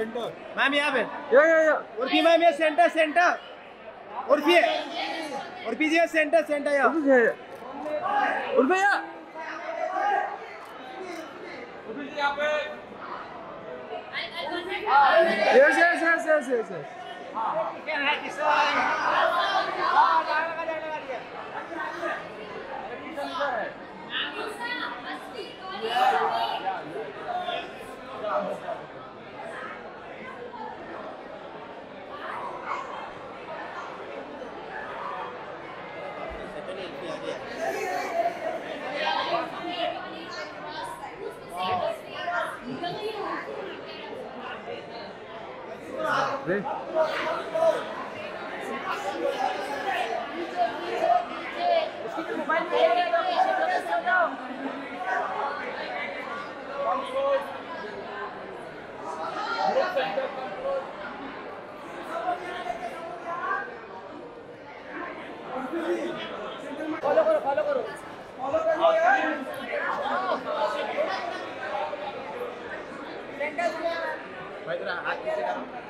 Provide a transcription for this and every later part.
Centre centre centre ma'am यहाँ पे। या या या उर्फी मैम ये सेंटर सेंटर उर्फी। उर्फी जी ये सेंटर सेंटर यहाँ। उर्फी है। उर्फी या yes yes yes yes yes yes रे भाई जरा हाथ नीचे करो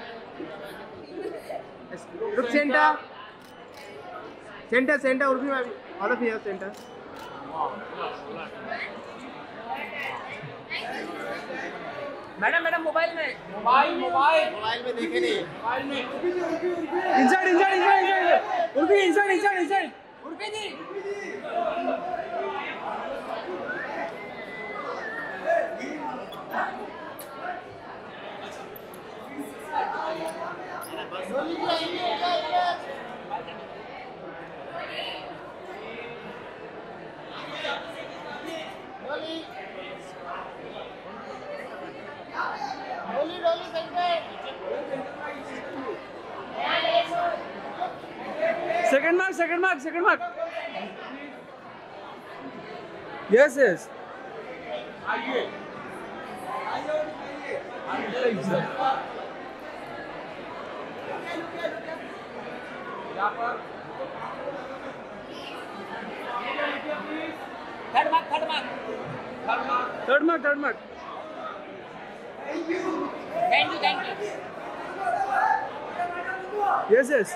Look center. Center, center, Urfi ma'am. All of you have center. Madam madam mobile में। Mobile mobile. मोबाइल में देखे नहीं। मोबाइल में। Inside inside inside inside Urfi inside inside inside Urfi ji Second mark, second mark, second mark. Yes, yes. Are you? Are you? Are you? Third mark third mark third mark third mark thank you thank you yes yes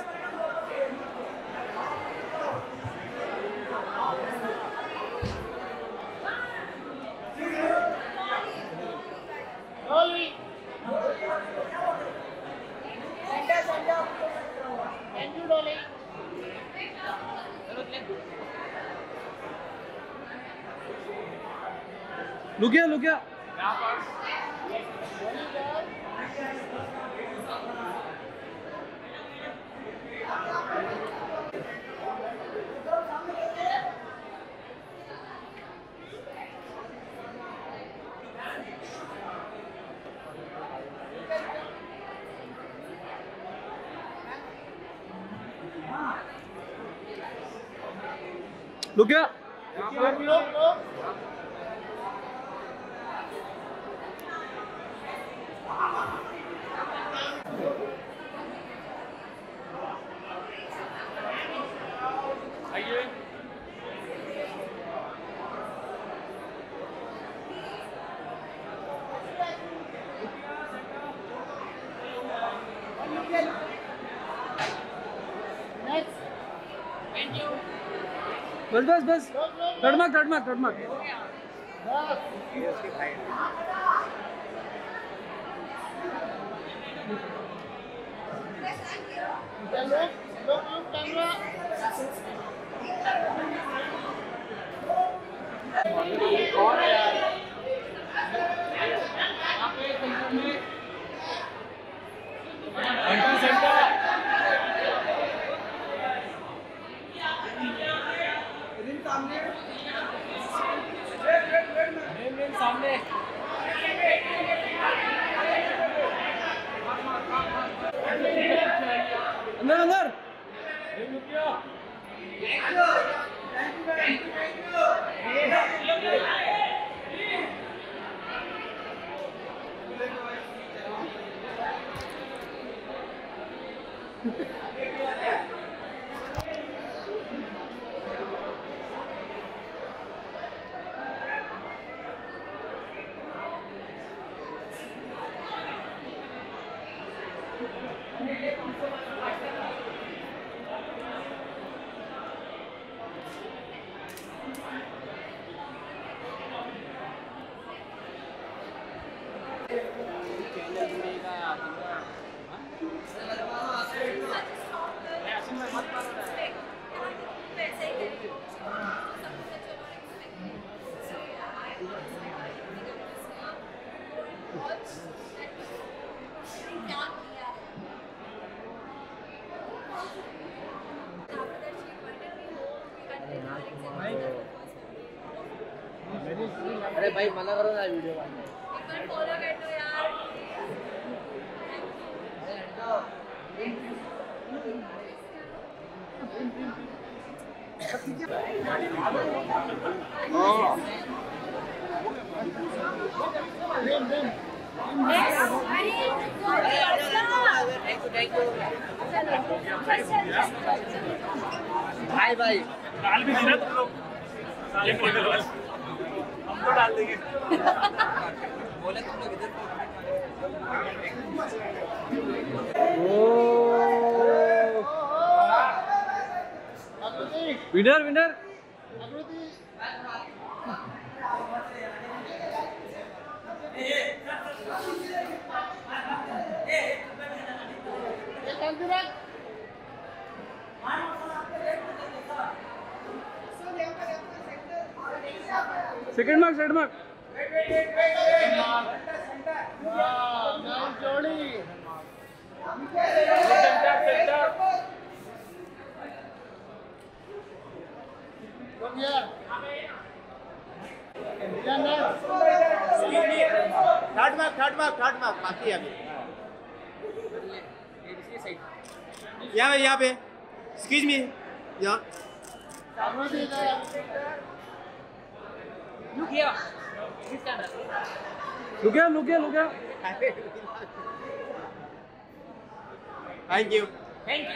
लुकिया लुकिया लुकिया thank डडमक डडमक डडमक कौन है यार? अंदर अंदर अरे भाई मना करो ना वीडियो भाई भाई डाल भी देना तुम लोग साले टेबल वाले हम तो डाल देंगे winner winner. Second mark second mark third mark third mark third mark बाकी है अभी यहाँ पे यहाँ पे एक्सक्यूज मी यहाँ Look here. This camera. Look गया लुक गया लुक गया। Thank you.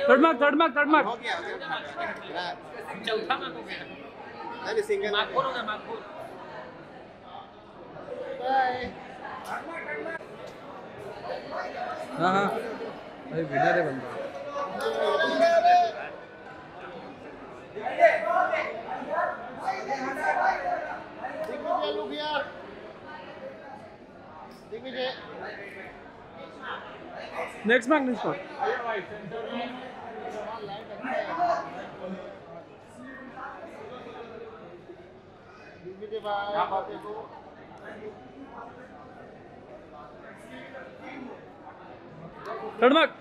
Third mark third mark third mark हो गया चौथा मार्क हो गया। अरे सिंगल मार्क हो गया मार्क फोर। हाँ हाँ। भाई विनर है बंदा Digvijay look here Digvijay next Digvijay भाई थर्ड मार्क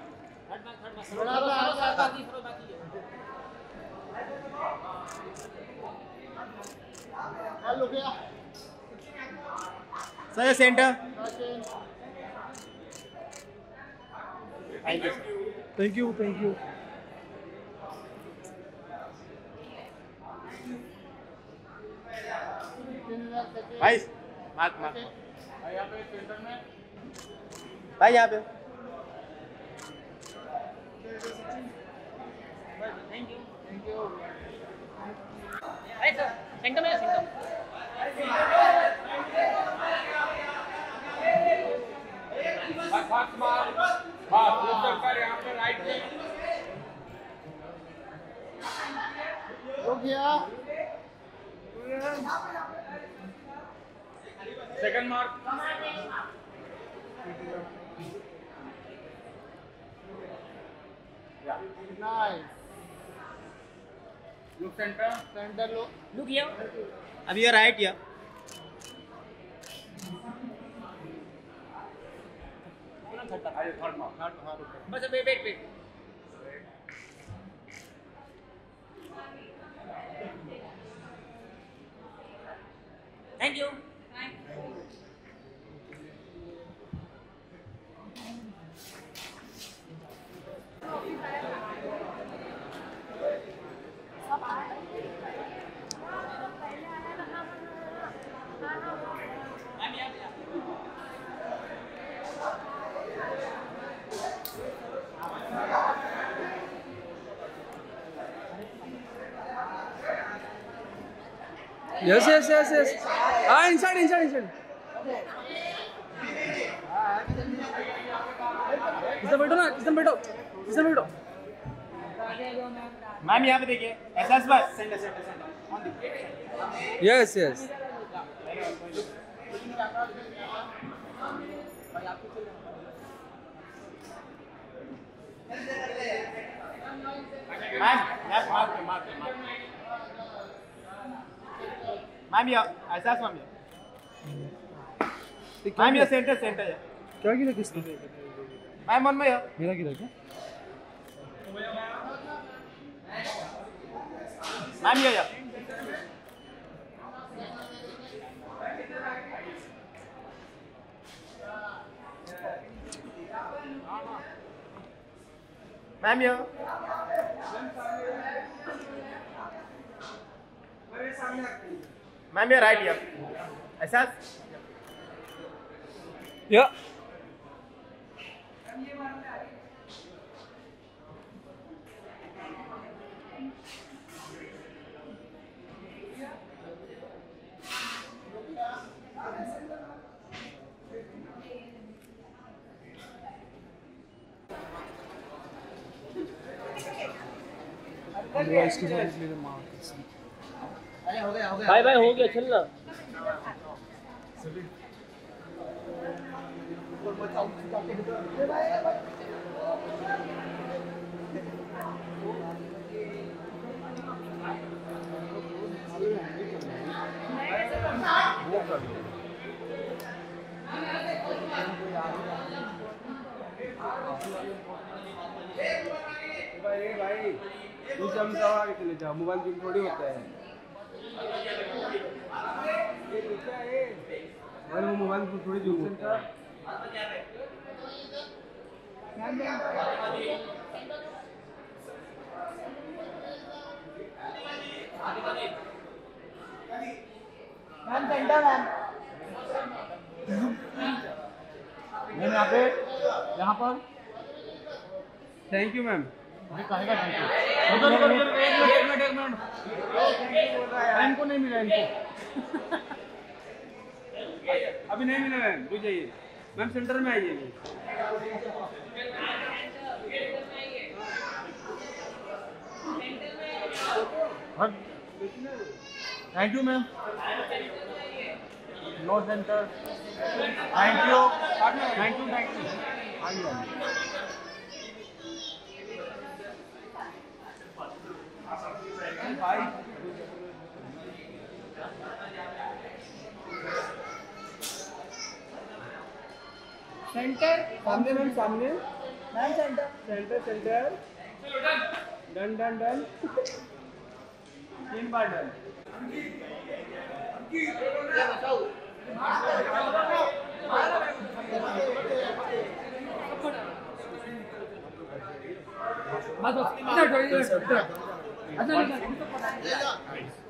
है sir centre thank you thank you thank you भाई मार्क मार्क भाई यहाँ पे। थैंक यू अरे सर सेंटर में centre look here second mark nice look centre centre look look here अभी ये राइट या थर्ड मार्क बस wait wait wait thank you Yes, yes, yes, yes. Ah, inside, inside, inside. किसने बैठो ना किसने बैठो किसने बैठो मैम यहाँ पे देखिए एसएस बस centre centre centre yes yes ma'am left mark पे मार्क पे मैम ये एहसास मैम ये? मैम ये सेंटर सेंटर है क्या गिरा किसने? वन में ये? मेरा गिरा क्या मैम ये ये? मैम ये मैम ये राइट ये। एहसास या इसके बाद मेरे माँ भाई भाई हो गया चल ना भाई भाई तू चमचा आगे चले जा मोबाइल गेम थोड़ी होता है। वो मोबाइल फ़ोन थोड़ी जूम होता है मैम, यहाँ पे यहाँ पर। थैंक यू मैम रुको रुको रुको एक मिनट एक मिनट इनको नहीं मिला इनको। अभी नहीं मिला मैम रुक जाइए। मैम सेंटर में आइए। Thank you ma'am no centre thank you thank you thank you हाँ जी हाँ जी भाई सेंटर सामने मैम सामने ma'am centre centre centre done done done तीन बार डन बस बस इधर इधर इधर अच्छा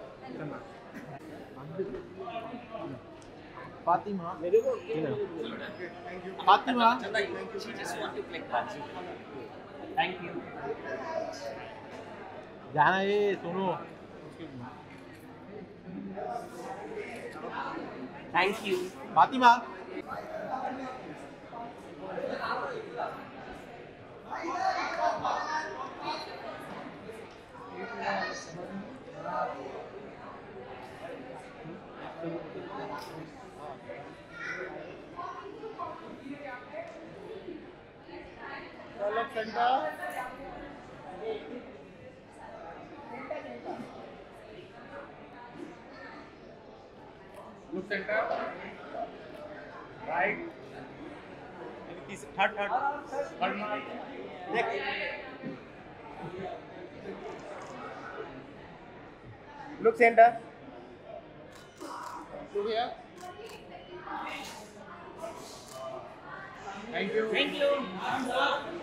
फातिमा। मेरे को फातिमा। थैंक यू जाना ये सुनो। Thank you Fatima. center center. Right. And this third look center. Here. Thank you. Thank you.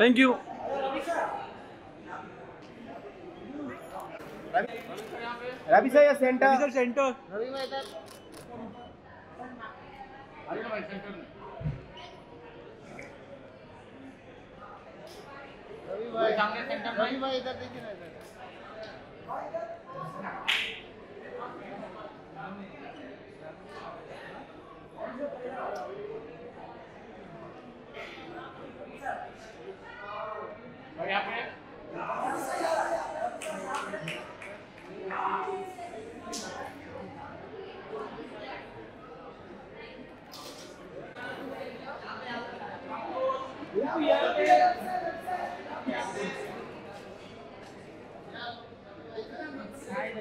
Thank you Ravi sir या centre? Ravi sir centre. Ravi भाई इधर रवि भाई सामने सेंटर रवि भाई इधर देखिए ना इधर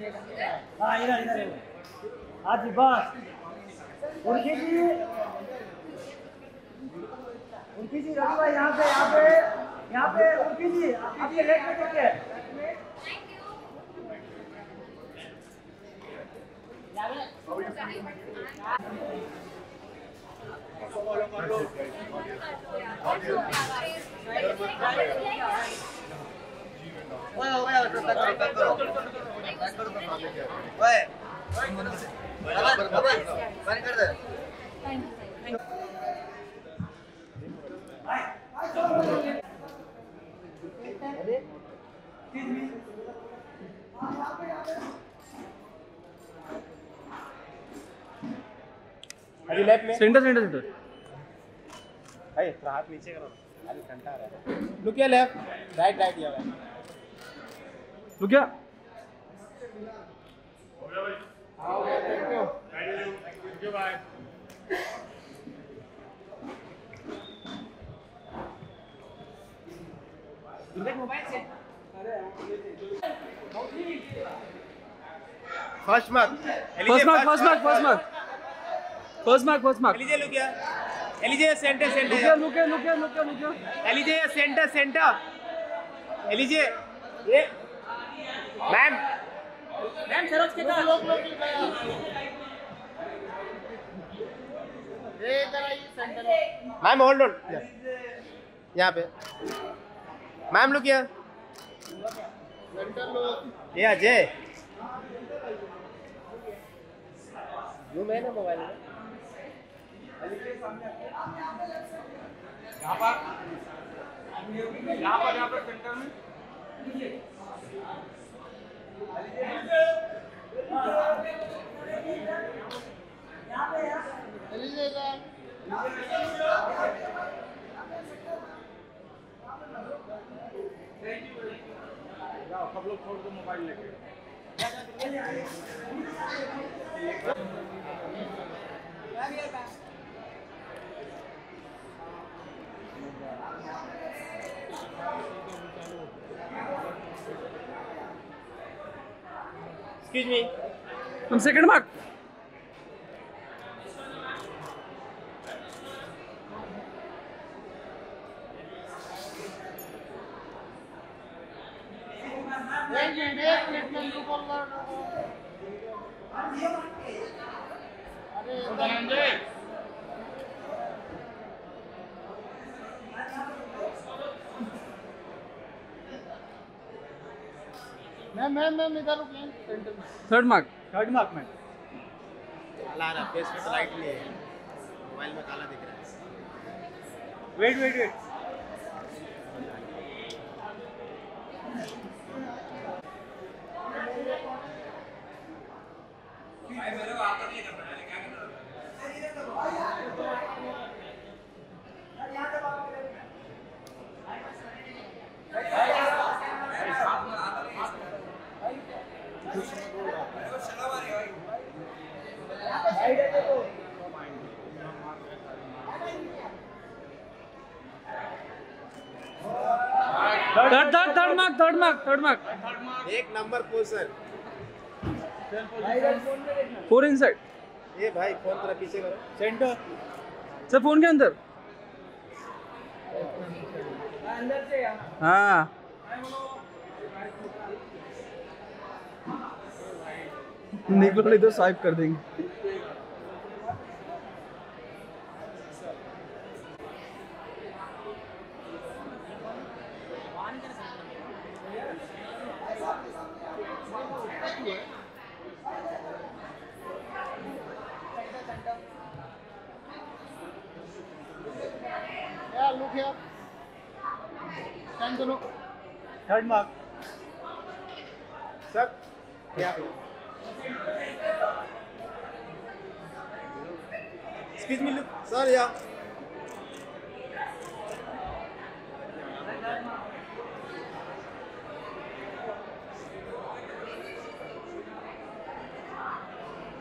हाँ इधर इधर हाँ जी बस उनकी जी उनकी जी रवि भाई यहाँ पे यहाँ पे यहाँ पे उनकी जी आपके लेट में देखिए ओए ओए पैक करो पैक करो पैक करो ओए बंद कर दे अभी लेफ़्ट में सेंटर सेंटर सेंटर। अरे थोड़ा हाथ नीचे करो अरे घंटा आ रहा है। लुक या लेफ़्ट राइट राइट या लुक या रुक गया first mark first mark first mark first mark first mark first mark एलिजे look या एलिजे सेंटर सेंटर रुक गया रुक गया रुक गया रुक गया एलिजे सेंटर सेंटर एलिजे ये मैम मैम सरोज के लोग लोग लोग ये इधर आइए सेंटर मैम होल्ड ऑन यहाँ पे। मैम लुक या सेंटर लोग ये अजय है ना मोबाइल में? यहाँ पर। यहाँ पर यहाँ पर सेंटर में। सब लोग छोड़ दो मोबाइल लेके एक्सक्यूज मी तुम सेकंड मार्क एक मिनट एक मिनट में इनको बोल रहा हूँ अरे मैम मैम मैम इधर रुकिए सेंटर में थर्ड मार्क थर्ड मार्क में काला आ रहा फेस पे लाइट नहीं है। मोबाइल में काला दिख रहा है। Wait wait wait third third third mark third mark third mark. एक number position four inside ये भाई फ़ोन थोड़ा पीछे करो। सेंटर सर फ़ोन के अंदर। हाँ। निकलो नहीं तो स्वाइप कर देंगे। मैम दोनों। थर्ड मार्क सर पे एक्सक्यूज मी लुक सर या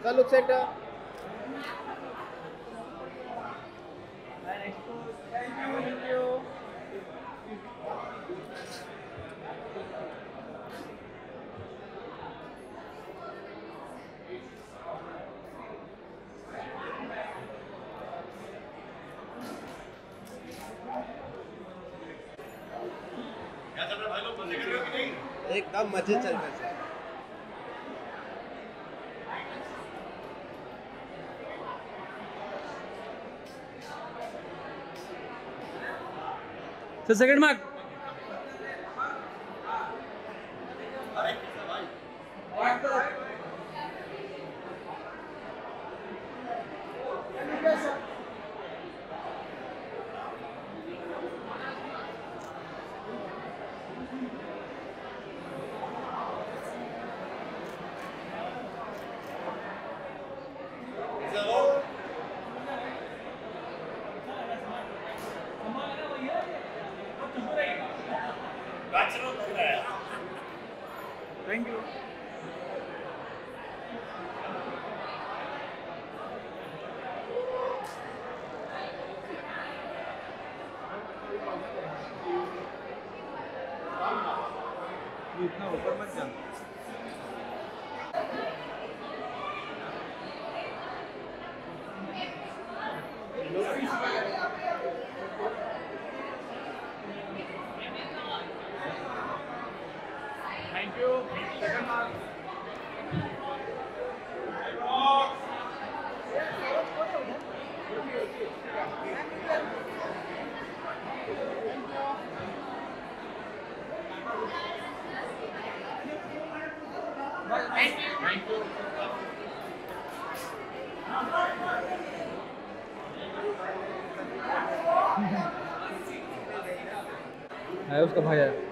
सर लुक सेंटर एकदम मज़े चल रहे थे। तो सेकंड मार्क यू इतना ऊपर मत जा थैंक यू सेकंड मार्क उसका भाई है।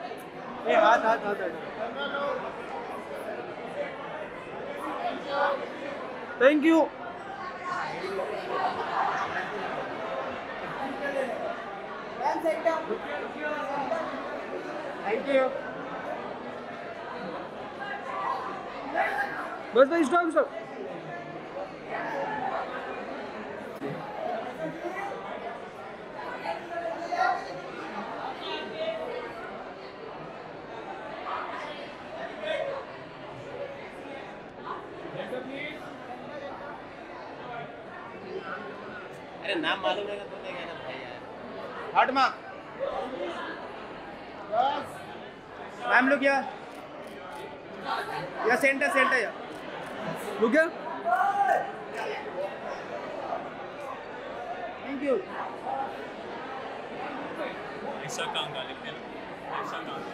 ए हाथ हाथ हाथ थैंक यू थैंक यू बस भाई स्टॉप अरे नाम मालूम रहेगा तो देगा ना भाई यार। थर्ड मार्क मैम लुक या या सेंटर सेंटर या लुक है थैंक यू ऐसा काम कांगा लिखते हैं। ऐसा कांगा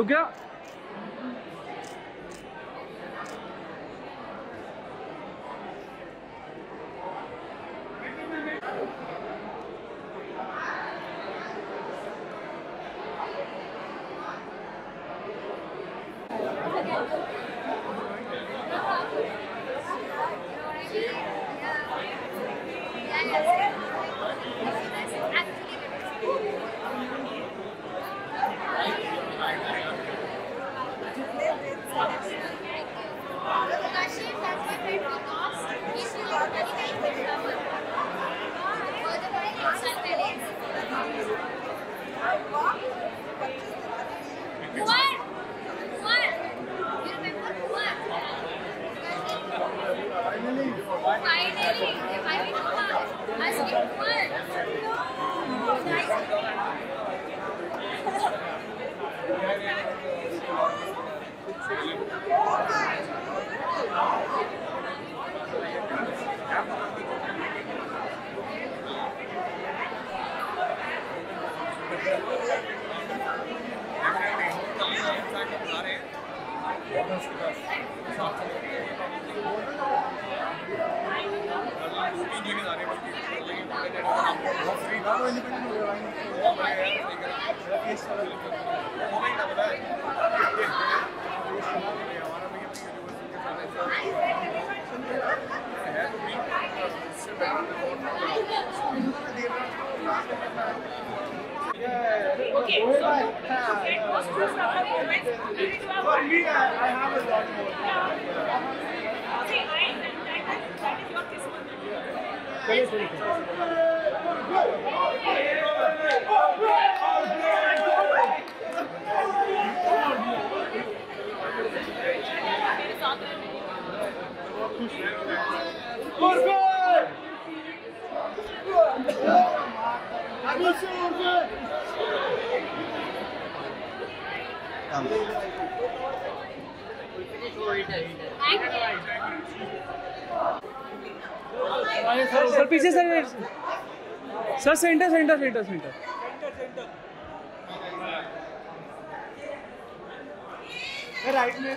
look Okay, so Let's go! Sir पीछे sir sir centre centre centre centre right में।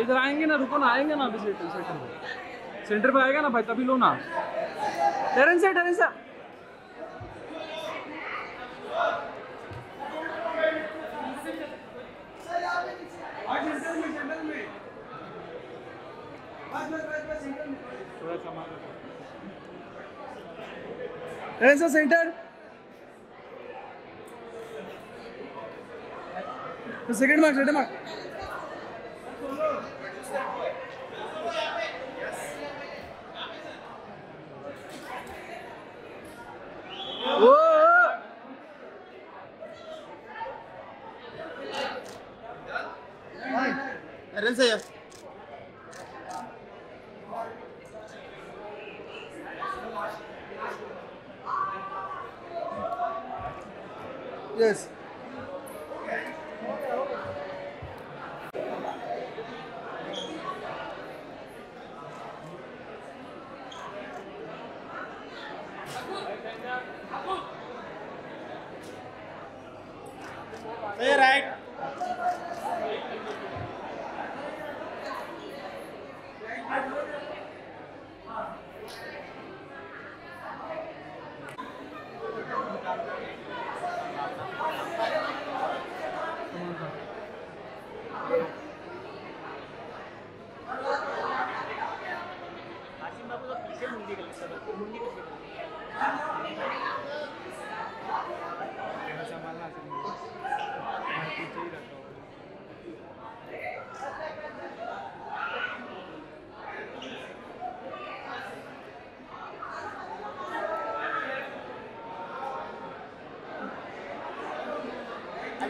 इधर आएँगे ना, रुको ना, आएँगे ना अभी सेंटर सेंटर पे आएगा ना भाई, तभी लो ना। टेरेंस है टेरेंस से टेरन से centre second mark second mark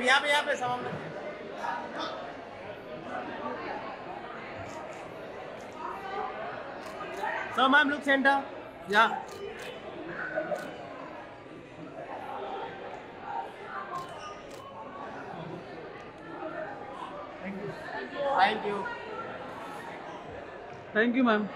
अब यहाँ पे यहाँ पे सवा सो तो मैम लुक सेंटर या thank you thank you ma'am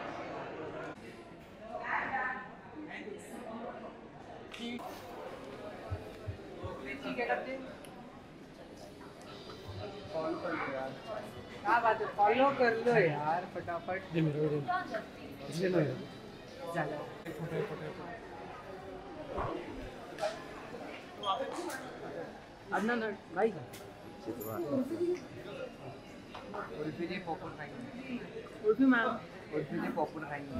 क्या बात है? फॉलो कर लो यार फटाफट। दे मेरे को इसलिए ना चलो फ़ोटो फ़ोटो अदनान भाई। उल्फी जी पॉपकॉर्न खाएँगे। उल्फी मैम। उल्फी जी पॉपकॉर्न खाएँगे।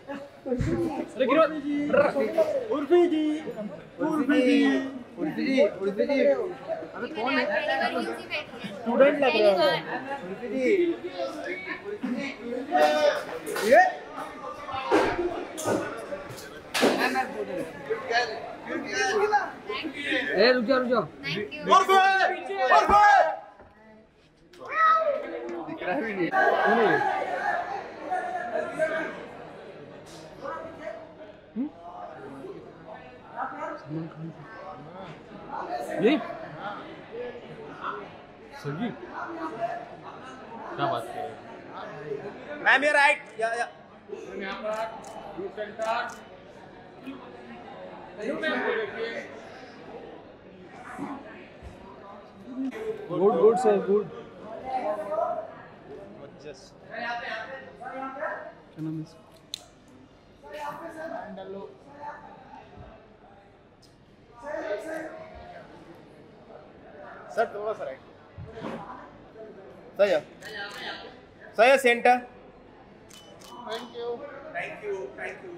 अरे गिरो उल्फी जी उल्फी जी उल्फी जी उल्फी जी अबे कौन है स्टूडेंट लग रहा है उल्फी जी ये ए रुक जा रुक जा थैंक यू दिख रहा भी नहीं कौन है हम्म? सलमान खान ये सही क्या बात कर रहे हो Ma'am, you're right. Yeah, yeah. Good good sir good Just. क्या नाम है Sir, थोड़ा सा. सही है? सही है centre? Thank you thank you thank you